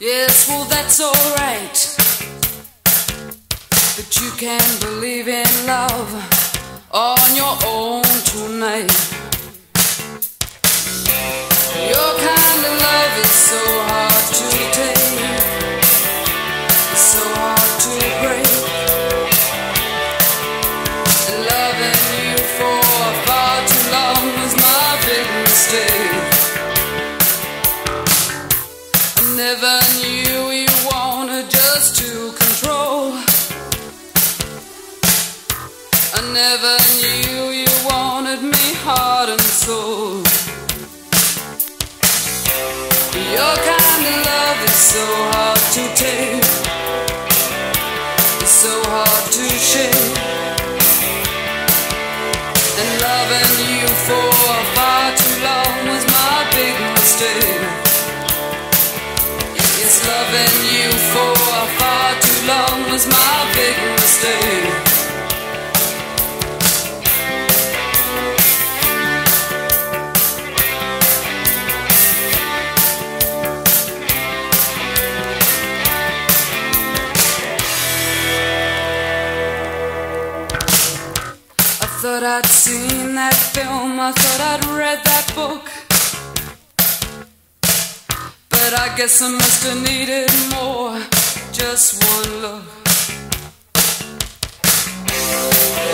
Yes, well, that's alright. But you can believe in love on your own tonight. Your kind of love is so hard never knew you wanted me heart and soul. Your kind of love is so hard to take, it's so hard to shake. And loving you for far too long was my big mistake. Yes, loving you for far too long was my big mistake. Thought I'd seen that film, I thought I'd read that book. But I guess I must have needed more, just one look.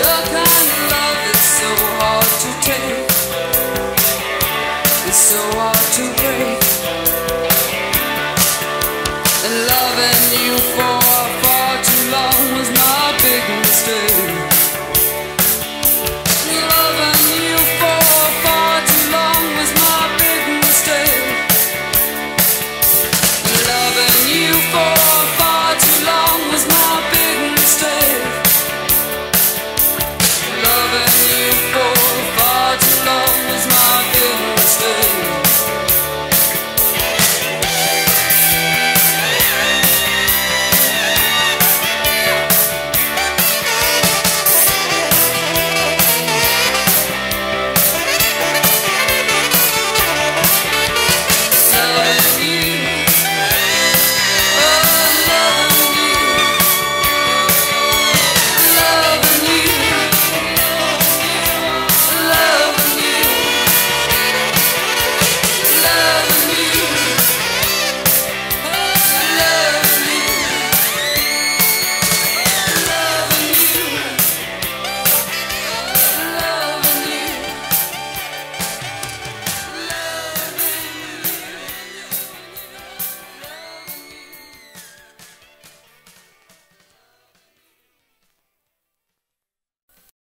Your kind of love is so hard to take,